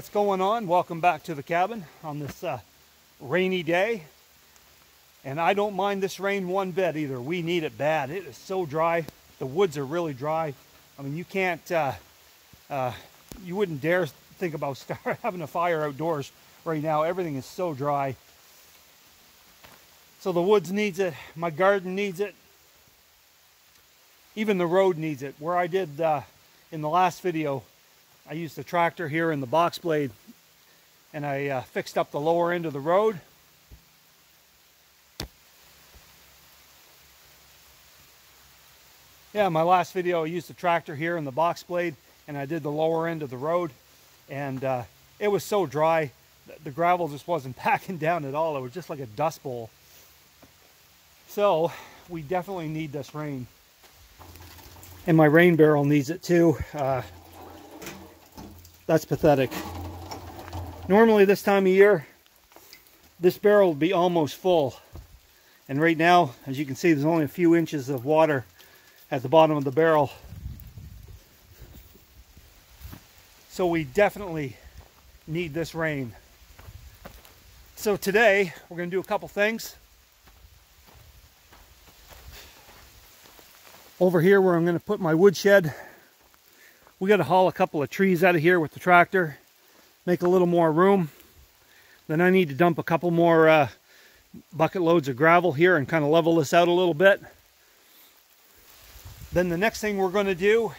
What's going on? Welcome back to the cabin on this uh, rainy day. And I don't mind this rain one bit either. We need it bad. It is so dry. The woods are really dry. I mean, you can't, uh, uh, you wouldn't dare think about start having a fire outdoors right now. Everything is so dry. So the woods needs it. My garden needs it. Even the road needs it. Where I did uh, in the last video, I used the tractor here in the box blade and I uh, fixed up the lower end of the road. Yeah, my last video I used the tractor here in the box blade and I did the lower end of the road and uh, it was so dry the gravel just wasn't packing down at all. It was just like a dust bowl. So we definitely need this rain. And my rain barrel needs it too. Uh, that's pathetic. Normally this time of year, this barrel would be almost full. And right now, as you can see, there's only a few inches of water at the bottom of the barrel. So we definitely need this rain. So today, we're going to do a couple things. Over here where I'm going to put my woodshed, we got to haul a couple of trees out of here with the tractor, make a little more room. Then I need to dump a couple more uh, bucket loads of gravel here and kind of level this out a little bit. Then the next thing we're going to do,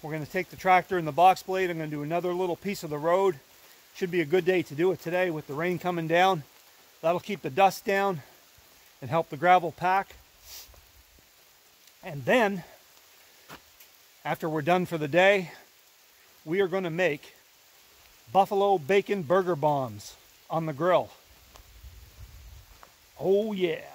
we're going to take the tractor and the box blade. I'm going to do another little piece of the road. Should be a good day to do it today with the rain coming down. That'll keep the dust down and help the gravel pack. And then after we're done for the day, we are going to make buffalo bacon burger bombs on the grill. Oh yeah.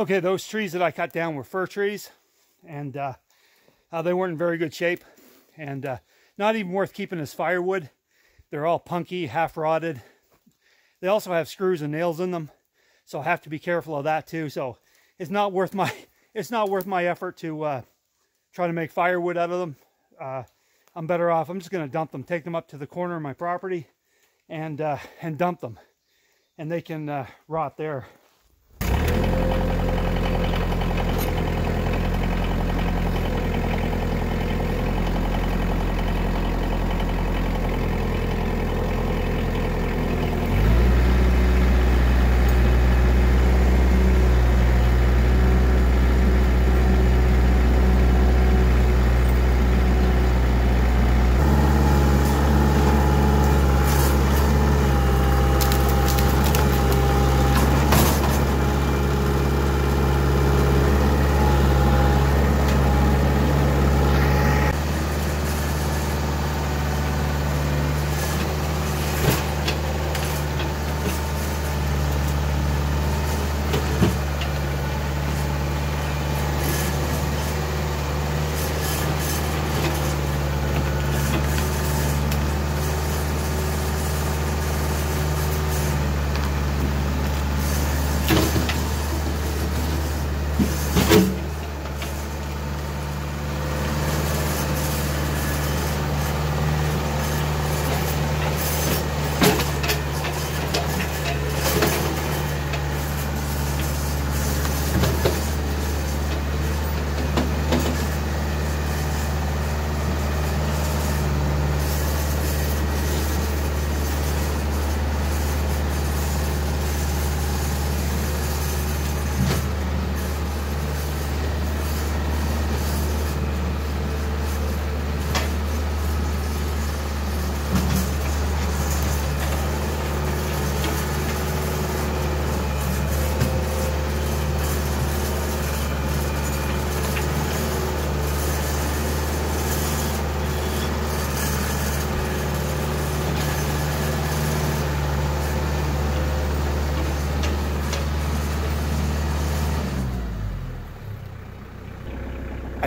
Okay, those trees that I cut down were fir trees, and uh, uh, they weren't in very good shape, and uh, not even worth keeping as firewood. They're all punky, half rotted. They also have screws and nails in them, so I have to be careful of that too. So it's not worth my it's not worth my effort to uh, try to make firewood out of them. Uh, I'm better off. I'm just going to dump them, take them up to the corner of my property, and uh, and dump them, and they can rot there.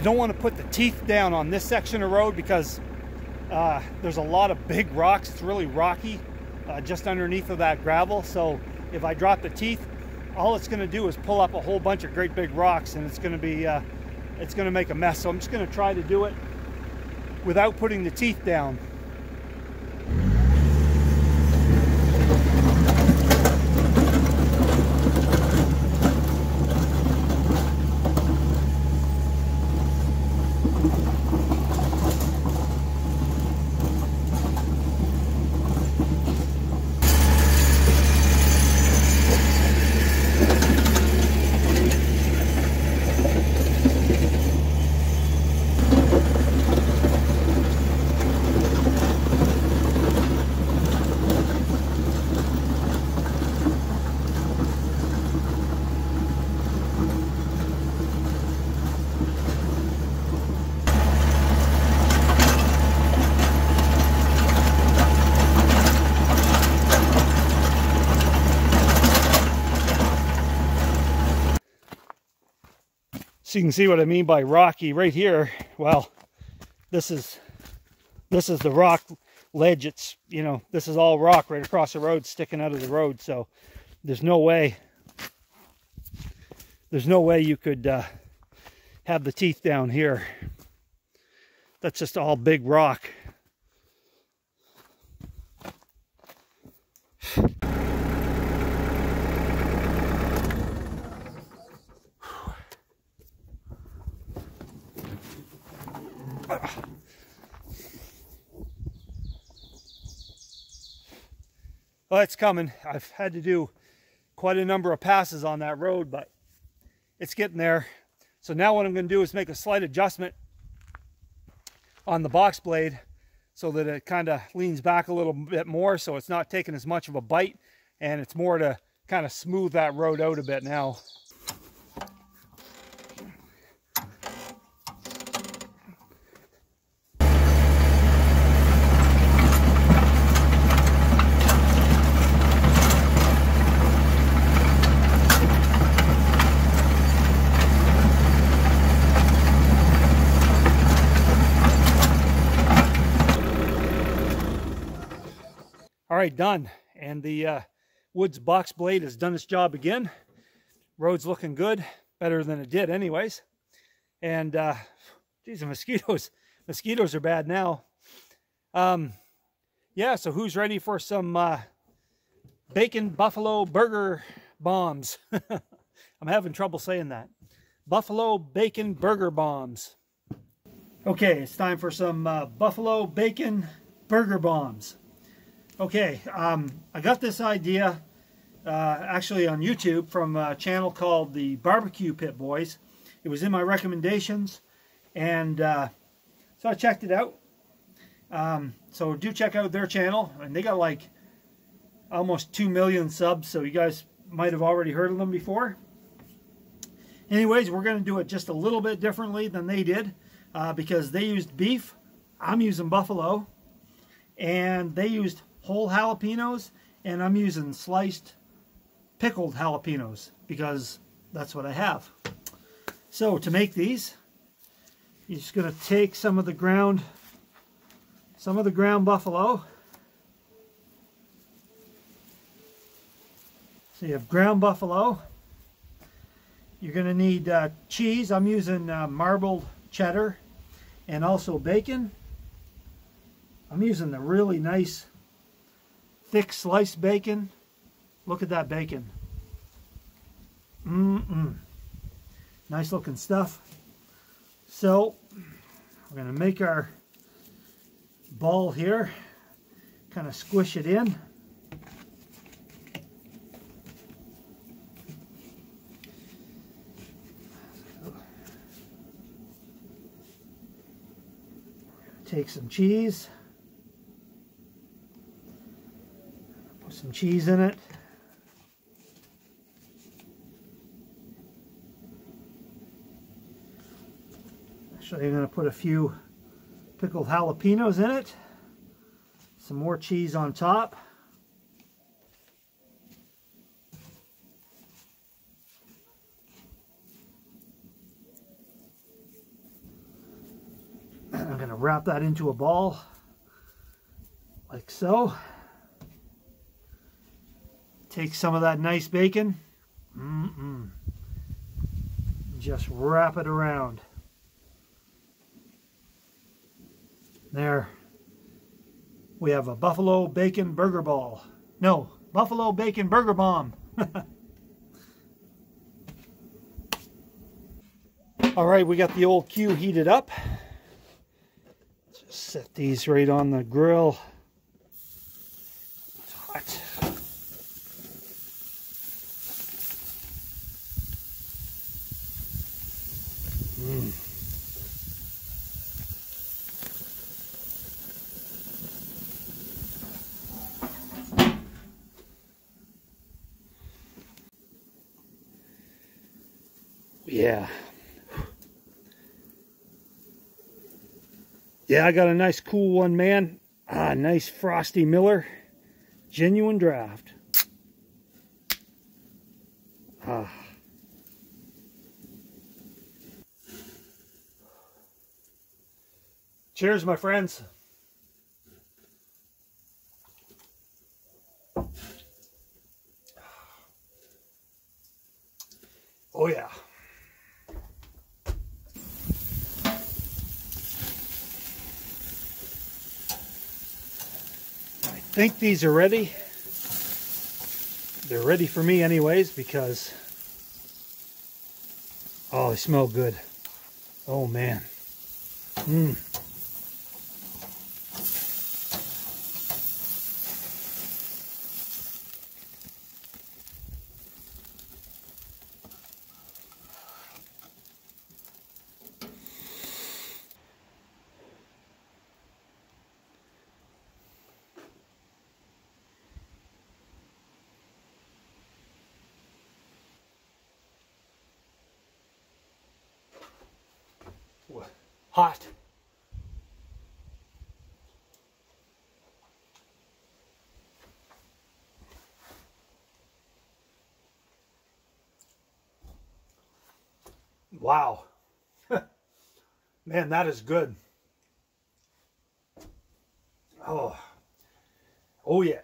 Don't want to put the teeth down on this section of road because uh, there's a lot of big rocks. It's really rocky uh, just underneath of that gravel. So if I drop the teeth, all it's going to do is pull up a whole bunch of great big rocks and it's going to be, uh, it's going to make a mess. So I'm just going to try to do it without putting the teeth down. So you can see what I mean by rocky right here. Well, this is this is the rock ledge. It's, you know, this is all rock right across the road sticking out of the road. So there's no way, there's no way you could uh, have the teeth down here. That's just all big rock. Well, it's coming. I've had to do quite a number of passes on that road, but it's getting there. So now what I'm going to do is make a slight adjustment on the box blade so that it kind of leans back a little bit more so it's not taking as much of a bite and it's more to kind of smooth that road out a bit now. Right, done. And the uh, Woods box blade has done its job again. Road's looking good, better than it did anyways. And, uh, geez, the mosquitoes, mosquitoes are bad now. Um, yeah, so who's ready for some uh, bacon buffalo burger bombs? I'm having trouble saying that. Buffalo bacon burger bombs. Okay, it's time for some uh, buffalo bacon burger bombs. Okay, um, I got this idea uh, actually on YouTube from a channel called the Barbecue Pit Boys. It was in my recommendations, and uh, so I checked it out. Um, so do check out their channel, and they got like almost 2 million subs, so you guys might have already heard of them before. Anyways, we're going to do it just a little bit differently than they did uh, because they used beef. I'm using buffalo. And they used whole jalapenos, and I'm using sliced pickled jalapenos because that's what I have. So to make these, you're just going to take some of the ground, some of the ground buffalo. So you have ground buffalo. You're going to need uh, cheese. I'm using uh, marbled cheddar and also bacon. I'm using the really nice thick sliced bacon. Look at that bacon. Mm-mm. Nice looking stuff. So, we're going to make our ball here. Kind of squish it in. Take some cheese. Some cheese in it. Actually, I'm going to put a few pickled jalapenos in it. Some more cheese on top. I'm going to wrap that into a ball like so. Take some of that nice bacon. Mm -mm. Just wrap it around. There. We have a buffalo bacon burger ball. No, buffalo bacon burger bomb. All right, we got the old Q heated up. Just set these right on the grill. It's hot. Mm. Yeah. Yeah, I got a nice cool one, man. Ah, nice frosty Miller. Genuine draft. Ah. Cheers, my friends. Oh, yeah. I think these are ready. They're ready for me anyways because, oh, they smell good. Oh, man. Mmm. Hot. Wow. Man, that is good. Oh. Oh, yeah.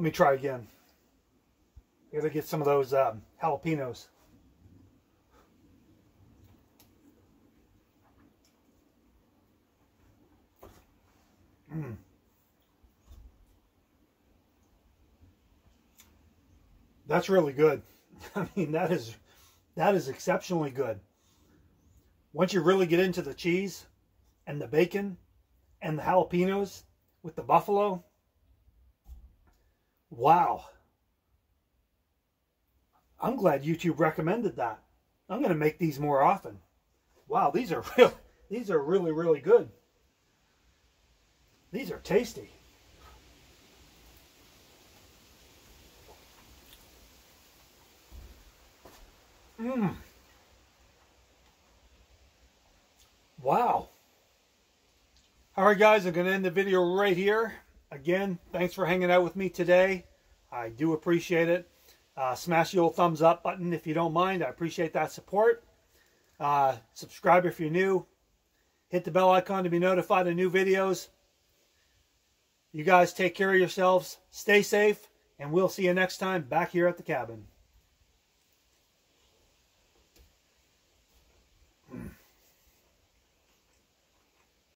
Let me try again. Gotta get some of those um, jalapenos. Mm. That's really good. I mean, that is that is exceptionally good. Once you really get into the cheese and the bacon and the jalapenos with the buffalo, wow. I'm glad YouTube recommended that. I'm going to make these more often. Wow, these are real these are really really good. These are tasty. Mmm. Wow. All right, guys, I'm going to end the video right here. Again, thanks for hanging out with me today. I do appreciate it. Uh, smash the old thumbs up button if you don't mind. I appreciate that support. Uh, subscribe if you're new. Hit the bell icon to be notified of new videos. You guys take care of yourselves. Stay safe. And we'll see you next time back here at the cabin.